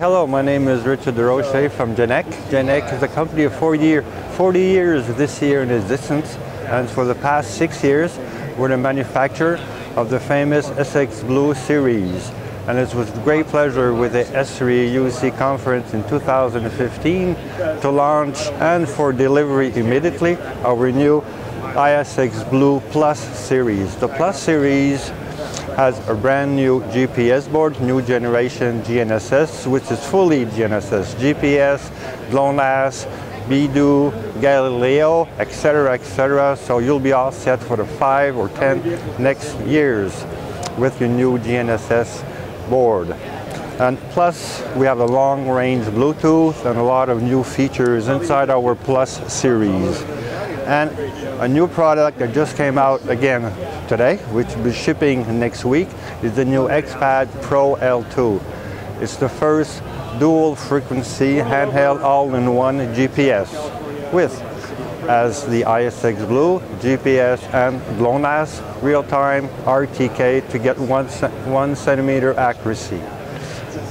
Hello, my name is Richard Desrochers from Geneq. Geneq is a company of 40, year, 40 years this year in existence, and for the past six years, we're the manufacturer of the famous SXBlue series. And it was great pleasure with the Esri UC conference in 2015 to launch and for delivery immediately our new iSXBlue Plus series. The Plus series has a brand new GPS board, new generation GNSS, which is fully GNSS, GPS, GLONASS, BeiDou, Galileo, etc., etc. So you'll be all set for the five or 10 next years with your new GNSS board. And plus, we have a long-range Bluetooth and a lot of new features inside our Plus series. And a new product that just came out again today, which will be shipping next week, is the new XPAD Pro L2. It's the first dual frequency handheld all-in-one GPS with as the iSXBlue, GPS and GLONASS real-time RTK to get one, one centimeter accuracy.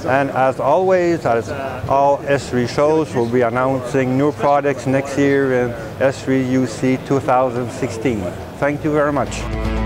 And as always, as all Esri shows, we'll be announcing new products next year in Esri UC 2016. Thank you very much.